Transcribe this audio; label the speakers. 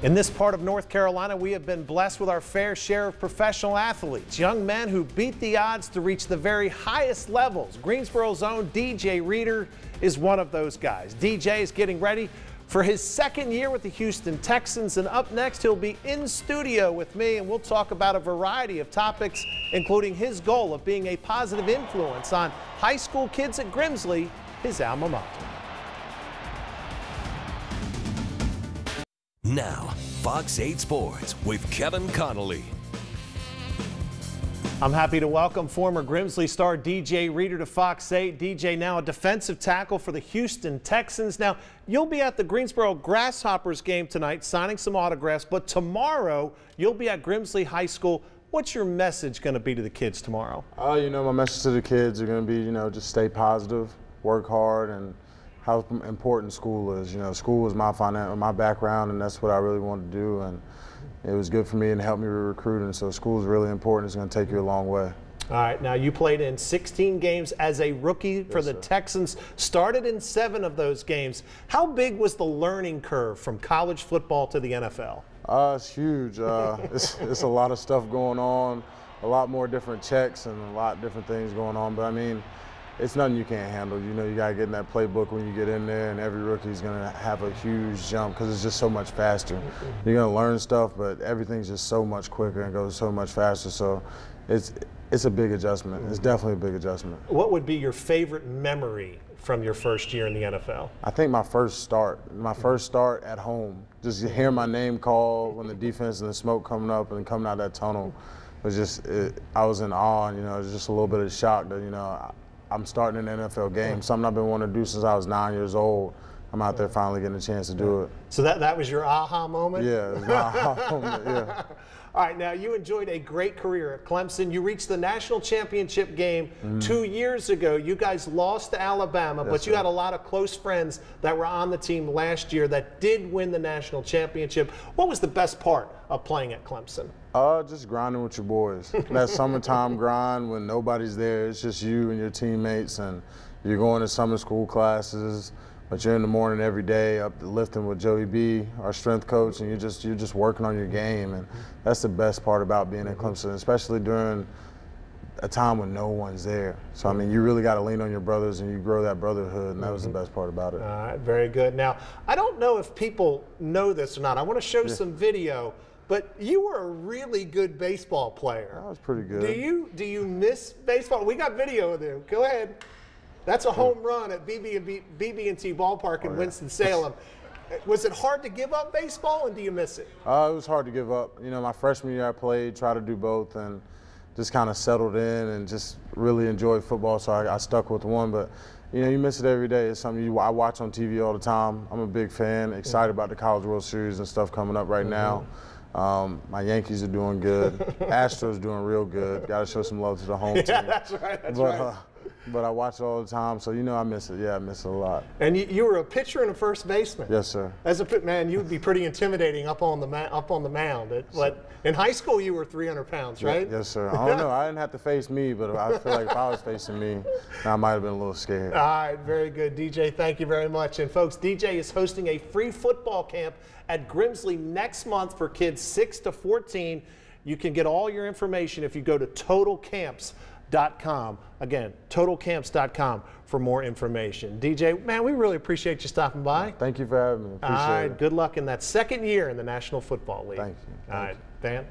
Speaker 1: In this part of North Carolina, we have been blessed with our fair share of professional athletes, young men who beat the odds to reach the very highest levels. Greensboro's own DJ Reader is one of those guys. DJ is getting ready for his second year with the Houston Texans, and up next, he'll be in studio with me, and we'll talk about a variety of topics, including his goal of being a positive influence on high school kids at Grimsley, his alma mater.
Speaker 2: Now, Fox 8 Sports with Kevin Connolly.
Speaker 1: I'm happy to welcome former Grimsley star DJ Reader to Fox 8. DJ now a defensive tackle for the Houston Texans. Now, you'll be at the Greensboro Grasshoppers game tonight signing some autographs, but tomorrow you'll be at Grimsley High School. What's your message going to be to the kids tomorrow?
Speaker 3: Uh, you know, my message to the kids are going to be, you know, just stay positive, work hard, and how important school is. You know, school was my finance, my background, and that's what I really wanted to do. And it was good for me and helped me with recruiting. So school is really important. It's going to take you a long way.
Speaker 1: All right, now you played in 16 games as a rookie for yes, the sir. Texans, started in seven of those games. How big was the learning curve from college football to the NFL?
Speaker 3: Uh, it's huge. Uh, it's, it's a lot of stuff going on, a lot more different checks and a lot of different things going on. But I mean, it's nothing you can't handle. You know, you got to get in that playbook when you get in there, and every rookie is going to have a huge jump because it's just so much faster. You're going to learn stuff, but everything's just so much quicker and goes so much faster. So it's it's a big adjustment. It's definitely a big adjustment.
Speaker 1: What would be your favorite memory from your first year in the NFL?
Speaker 3: I think my first start, my first start at home, just hear my name called when the defense and the smoke coming up and coming out that tunnel was just, it, I was in awe, and, you know, it was just a little bit of shock that, you know, I'm starting an NFL game, something I've been wanting to do since I was nine years old. I'm out there finally getting a chance to do it.
Speaker 1: So that, that was your aha moment?
Speaker 3: Yeah, aha moment, yeah.
Speaker 1: All right, now you enjoyed a great career at Clemson. You reached the national championship game mm. two years ago. You guys lost to Alabama, but you had a lot of close friends that were on the team last year that did win the national championship. What was the best part of playing at Clemson?
Speaker 3: Uh, just grinding with your boys. that summertime grind when nobody's there. It's just you and your teammates, and you're going to summer school classes. But you're in the morning every day up lifting with Joey B, our strength coach, and you're just you're just working on your game, and that's the best part about being at Clemson, especially during a time when no one's there. So I mean, you really got to lean on your brothers, and you grow that brotherhood, and that was the mm-hmm. best part about it.
Speaker 1: All right, very good. Now, I don't know if people know this or not. I want to show yeah. some video. But you were a really good baseball player.
Speaker 3: That was pretty good.
Speaker 1: Do you do you miss baseball? We got video of you. Go ahead. That's a home run at BB&T Ballpark in oh, yeah. Winston Salem. Was it hard to give up baseball, and do you miss it?
Speaker 3: Uh, it was hard to give up. You know, my freshman year I played, tried to do both, and just kind of settled in and just really enjoyed football. So I, I, stuck with one, but you know, you miss it every day. It's something you, I watch on TV all the time. I'm a big fan, excited about the College World Series and stuff coming up right mm -hmm. now. Um, my Yankees are doing good. Astros doing real good. Got to show some love to the home team.
Speaker 1: Yeah, that's right. That's but, right. Uh,
Speaker 3: but I watch it all the time, so you know I miss it. Yeah, I miss it a lot.
Speaker 1: And you, you were a pitcher and a first baseman.
Speaker 3: Yes, sir.
Speaker 1: As a man, you would be pretty intimidating up on the up on the mound. It, but in high school, you were 300 pounds, right?
Speaker 3: Yes, sir. I don't know. I didn't have to face me, but I feel like if I was facing me, I might have been a little scared.
Speaker 1: All right, very good, DJ. Thank you very much. And folks, DJ is hosting a free football camp at Grimsley next month for kids 6 to 14. You can get all your information if you go to Total Camps totalcamps.com. Again, totalcamps.com for more information. DJ, man, we really appreciate you stopping by.
Speaker 3: Thank you for having me. Appreciate
Speaker 1: All right,
Speaker 3: it.
Speaker 1: good luck in that second year in the National Football League.
Speaker 3: Thank you.
Speaker 1: Thank All right, Dan.